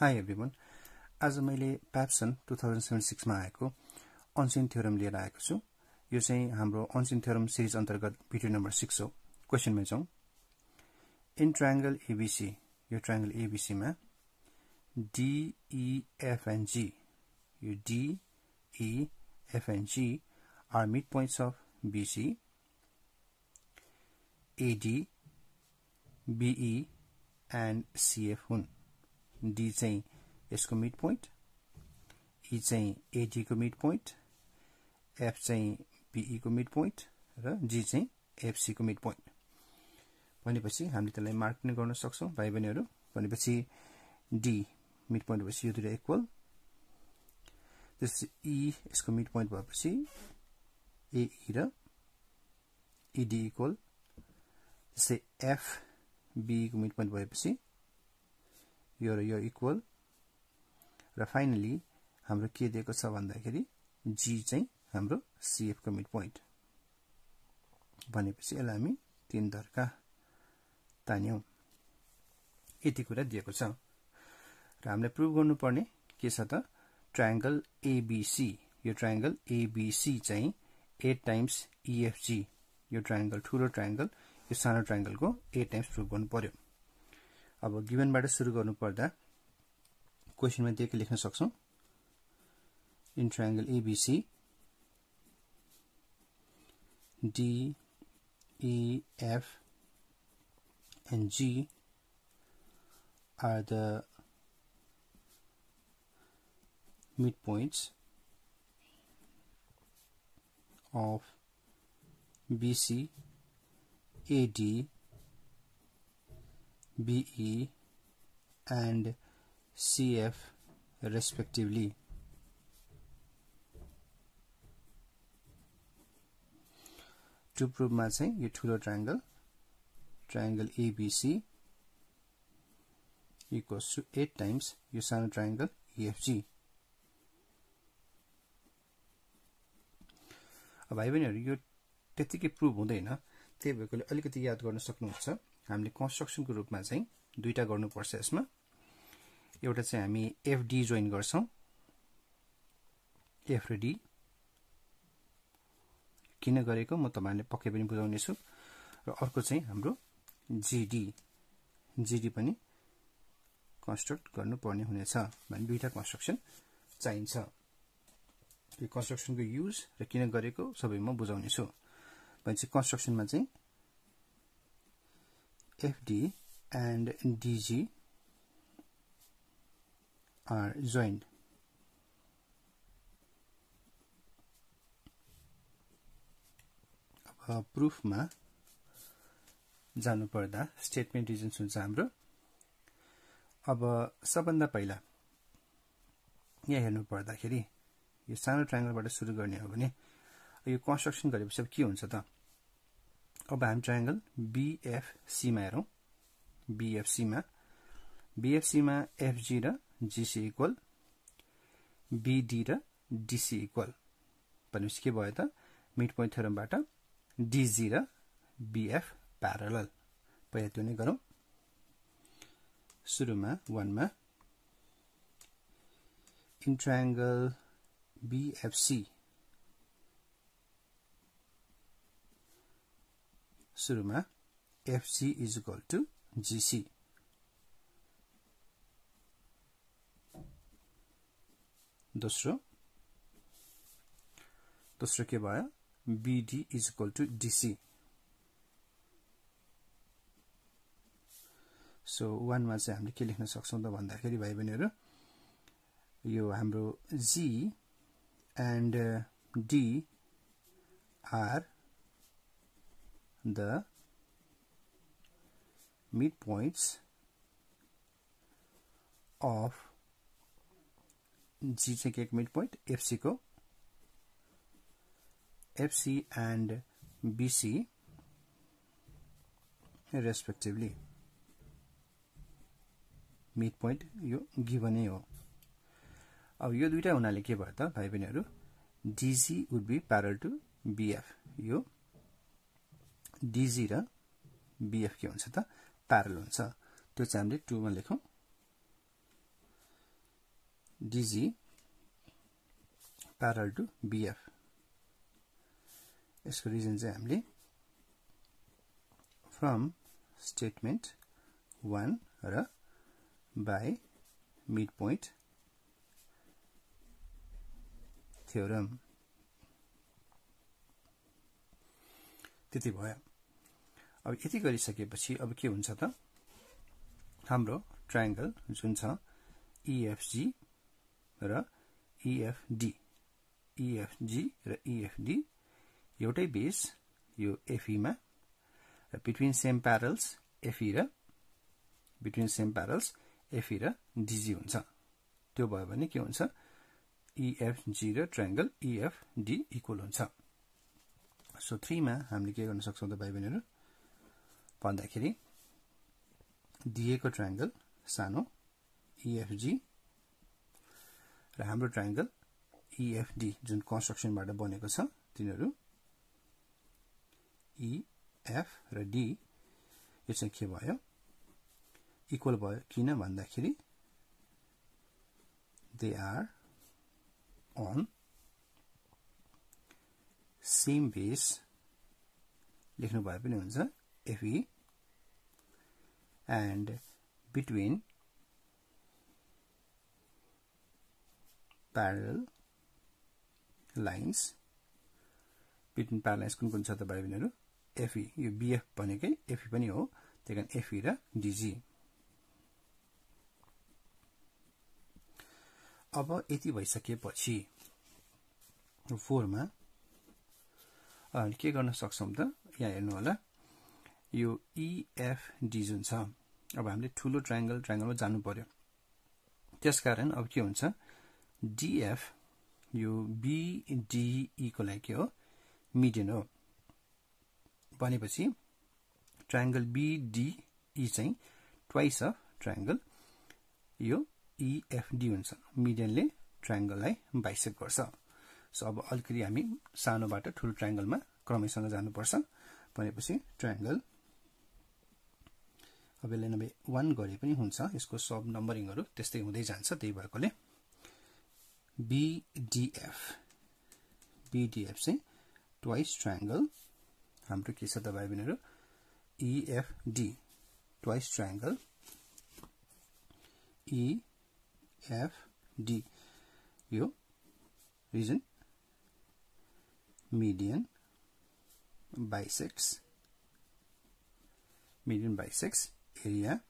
High everyone आज मैले प्याप्सन two thousand seven सिक्समा आएको अनसिन थ्योरम लिएर आएको छु। यो चाहिँ हाम्रो अनसिन थ्योरम सिरिज अन्तर्गत भिडियो नम्बर सिक्स हो। क्वेसनमा जाउँ। इन ट्रायङ्गल एबिसी यो ट्रायङ्गल एबिसीमा डिइएफएनजी यो DEF and G are mid points of BC AD BE and CF हुन्। डी चाहिँ यसको मिड पोइन्ट ई चाहिँ एडीको मिड पोइन्ट एफ चाहिँ बिईको मिड पोइन्ट र जी चाहिँ एफसीको मिड पोइन्ट भनेपछि हामीले त्यसलाई मार्क पनि गर्न सक्छौँ भाइ बहिनीहरू भनेपछि डी मिड पोइन्ट भएपछि यो दुइटा इक्वल त्यसपछि ई यसको मिड पोइन्ट भएपछि एई र इडी इक्वल त्यस्तै एफ बिईको मिड पोइन्ट भएपछि यो र यो इक्वल र फाइनली हाम्रो के दिएको छ भन्दाखेरि जी चाहिँ हाम्रो सिएफको मिड पोइन्ट भनेपछि यसलाई हामी तिन दर्का तान्यौँ। यति कुरा दिएको छ। र हामीले प्रुभ गर्नुपर्ने के छ त? ट्रायङ्गल एबिसी यो ट्रायङ्गल एबिसी चाहिँ एट टाइम्स इएफजी यो ट्रायङ्गल ठुलो ट्रायङ्गल यो सानो ट्रायङ्गलको एट टाइम्स प्रुभ गर्नु पर्यो अब गिभनबाट सुरु गर्नु पर्दा क्वेसनमा दिएको लेख्न सक्छौँ। In triangle ABC DEF and G are the midpoints of BC, AD, BE and CF respectively. To प्रुभमा चाहिँ यो ठुलो triangle triangle ABC equals to eight times यो सानो ट्रायङ्गल इएफजी भाइ बहिनीहरू यो त्यत्तिकै प्रुभ हुँदैन त्यही भएकोले अलिकति याद गर्न सक्नुहुन्छ हामीले कन्स्ट्रक्सनको रूपमा चाहिँ दुईवटा गर्नुपर्छ यसमा। एउटा चाहिँ हामी एफडी जोइन गर्छौँ। एफ र किन गरेको? म तपाईँहरूले पक्कै पनि बुझाउनेछु। र अर्को चाहिँ हाम्रो जिडी जिडी पनि कन्स्ट्रक्ट गर्नुपर्ने हुनेछ भने दुईवटा कन्स्ट्रक्सन चाहिन्छ। यो कन्स्ट्रक्सनको युज र किन गरेको सबै म बुझाउनेछु। भनेपछि कन्स्ट्रक्सनमा चाहिँ FD and DG are joined. अब प्रुफमा जानुपर्दा स्टेटमेन्ट रिजन्स हुन्छ हाम्रो अब सबभन्दा पहिला यहाँ हेर्नु पर्दाखेरि यो सानो ट्रायङ्गलबाट सुरु गर्ने हो भने यो कन्स्ट्रक्सन गरेपछि अब के हुन्छ त अब हामी ट्रायङ्गल बिएफसीमा हेरौँ। बिएफसीमा बिएफसीमा एफजी र जिसी इक्वल बिडी र डिसी इक्वल भनेपछि के भयो त? मिड पोइन्ट थ्योरमबाट डिजी र बिएफ प्यारल पहिला त्यो नै गरौँ। सुरुमा वानमा इन ट्रायङ्गल बिएफसी सुरुमा FC is equal to GC दोस्रो दोस्रो के भयो? BD is equal to DC so वानमा चाहिँ हामीले के लेख्न सक्छौँ त भन्दाखेरि भाइ बहिनीहरू यो हाम्रो G and D are mid points of G चाहिँ के mid point एफसीको FC and BC respectively mid point यो गिभनै हो. अब यो दुइटा हुनाले के भयो त भाइ बहिनीहरू DG would be parallel to BF यो डिजी र बिएफ के हुन्छ त? प्यारल हुन्छ। त्यो चाहिँ हामीले टूमा लेखौँ। डिजी प्यारल टु बिएफ यसको रिजन चाहिँ हामीले फ्रम स्टेटमेन्ट वान र बाई मिड पोइन्ट थ्योरम त्यति भयो। अब यति गरिसकेपछि अब के हुन्छ त? हाम्रो ट्रायङ्गल जुन छ इएफजी र इएफडी इएफजी र इएफडी एउटै बेस यो एफईमा र बिट्विन सेम प्यारल्स एफई र बिट्विन सेम प्यारल्स एफई र डिजी हुन्छ। त्यो भयो भने के हुन्छ? इएफजी र ट्रायङ्गल इएफडी इक्वल हुन्छ। सो थ्रीमा हामीले के गर्न सक्छौँ त भाइ बहिनीहरू भन्दाखेरि दिएको ट्रायङ्गल सानो इएफजी र हाम्रो ट्रायङ्गल इएफडी जुन कन्स्ट्रक्सनबाट बनेको छ तिनीहरू इएफ र डी यो चाहिँ के भयो? इक्वल भयो किन भन्दाखेरि they are on same base लेख्नु भए पनि हुन्छ FE and between parallel lines between parallel lines कुन कुन छ त भाइ बहिनीहरू? एफई यो बिएफ भनेकै एफई पनि हो त्यही कारण एफई र डिजी अब यति भइसकेपछि फोरमा के गर्न सक्छौँ त? यहाँ हेर्नु होला। यो इएफडी जुन छ अब हामीले ठुलो ट्रायङ्गल ट्रायङ्गलमा जानु पर्यो त्यसकारण अब के हुन्छ डिएफ यो बिडिईको लागि के हो? मिडियन हो। भनेपछि ट्रायङ्गल बिडिई चाहिँ ट्वाइस अफ ट्रायङ्गल यो इएफडी हुन्छ। मिडियनले ट्रायङ्गललाई बाइसेक गर्छ। सो अब अलिकति हामी सानोबाट ठुलो ट्रायङ्गलमा क्रमैसँग जानुपर्छ। भनेपछि ट्रायङ्गल नभए वान गरे पनि हुन्छ। यसको सब नम्बरिङहरू त्यस्तै हुँदै जान्छ त्यही भएकोले। बिडिएफ बिडिएफ चाहिँ ट्वाइस ट्रायङ्गल। हाम्रो के छ त भाइ बहिनीहरू इएफडी ट्वाइस ट्रायङ्गल। इएफडी यो reason median bisects median bisects area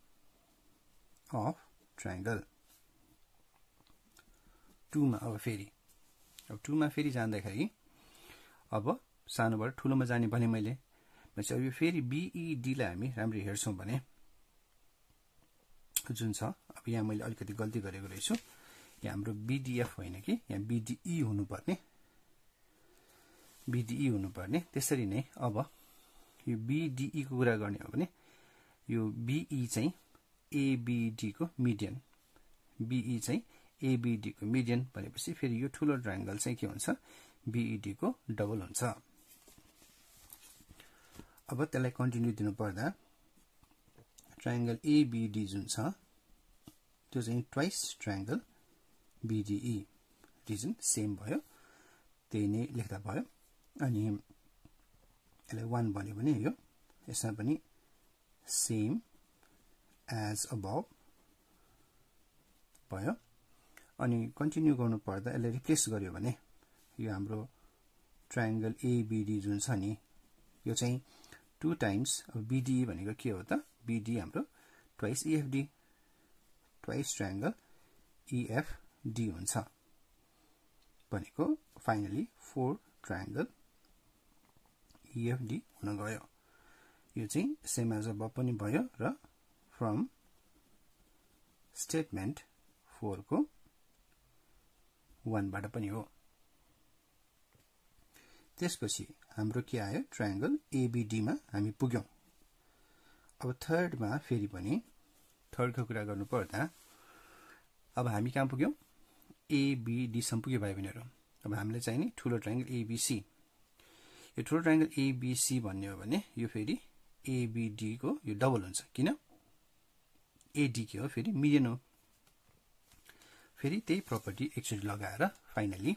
of triangle. टूमा अब फेरि। अब टूमा फेरि जाँदाखेरि अब सानोबाट ठुलोमा जाने भने मैले भनेपछि अब यो फेरि बिइडीलाई हामी राम्ररी हेर्छौँ भने जुन छ अब यहाँ मैले अलिकति गल्ती गरेको रहेछु। यहाँ हाम्रो बिडिएफ होइन कि? यहाँ बिडिई हुनुपर्ने। बिडिई हुनुपर्ने। त्यसरी नै अब यो बिडिईको कुरा गर्ने हो भने यो बिई चाहिँ एबिडीको मिडियन बिई चाहिँ एबिडीको मिडियन भनेपछि फेरि यो ठुलो ट्रायङ्गल चाहिँ के हुन्छ? बिइडीको डबल हुन्छ। अब त्यसलाई कन्टिन्यू दिनु पर्दा ट्रायङ्गल एबिडी जुन छ त्यो चाहिँ twice triangle BDE reason same भयो त्यही नै लेख्दा भयो। अनि यसलाई वान भन्यो भने यो यसमा पनि सेम एज अबभ भयो। अनि कन्टिन्यू गर्नु पर्दा यसलाई रिप्लेस गर्यो भने यो हाम्रो ट्रायङ्गल एबिडी जुन छ नि यो चाहिँ टु टाइम्स अब बिडिई भनेको के हो त? बिडी हाम्रो twice EFD twice triangle EFD हुन्छ। भनेको फाइनली फोर ट्रायङ्गल इएफडी हुन गयो। यो चाहिँ सेम एज अब पनि भयो र फ्रम स्टेटमेन्ट फोरको वानबाट पनि हो। त्यसपछि हाम्रो के आयो? ट्रायङ्गल एबिडीमा हामी पुग्यौँ। अब थर्डमा फेरि पनि थर्डको कुरा गर्नु पर्दा अब हामी कहाँ पुग्यौँ? एबिडीसम्म पुग्यो भाइ बहिनीहरू। अब हामीलाई चाहिने ठुलो ट्रायङ्गल एबिसी यो ठुलो ट्रायङ्गल एबिसी भन्ने हो भने यो फेरि एबिडीको यो डबल हुन्छ। किन? एडी के हो फेरि मिडियन हो। फेरि त्यही प्रपर्टी एकचोटि लगाएर फाइनली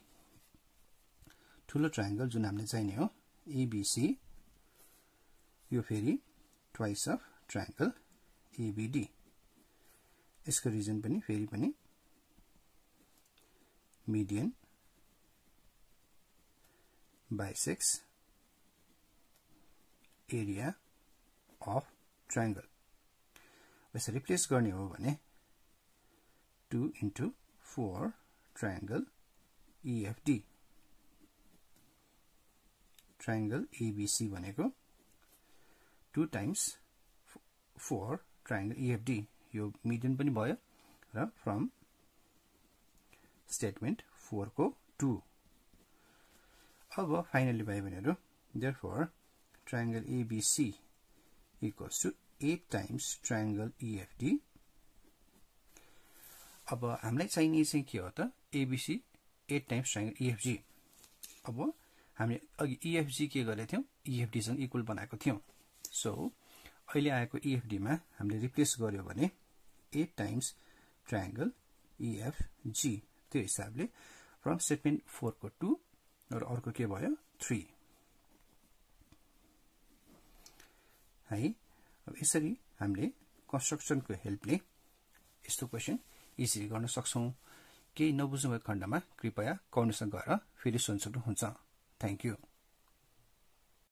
ठुलो ट्रायङ्गल जुन हामीले चाहिने हो एबिसी यो फेरि ट्वाइस अफ ट्रायङ्गल एबिडी यसको रिजन पनि फेरि पनि median bisects area of triangle. यसो रिप्लेस गर्ने हो भने two into four triangle EFD triangle ABC भनेको two times four triangle EFD यो मिडियन पनि भयो र फ्रम स्टेटमेन्ट फोरको टु अब फाइनली भयो भनेहरू therefore triangle ABC equals to eight times triangle EFD अब हामीलाई चाहिने चाहिँ के हो त? ABC eight times triangle EFG अब हामीले अघि इएफजी के गरेको थियौँ? इएफडीसँग इक्वल बनाएको थियौँ। सो अहिले आएको इएफडीमा हामीले रिप्लेस गर्यो भने एट टाइम्स ट्रायङ्गल इएफजी त्यो हिसाबले फ्रम स्टेटमेन्ट फोरको टू र अर्को के भयो? थ्री है? अब यसरी हामीले कन्स्ट्रक्सनको हेल्पले यस्तो क्वेसन इजिली गर्न सक्छौँ। केही नबुझ्नु भएको खण्डमा कृपया कमेन्टसँग गएर फेरि सुन्न सक्नुहुन्छ थ्याङ्क यू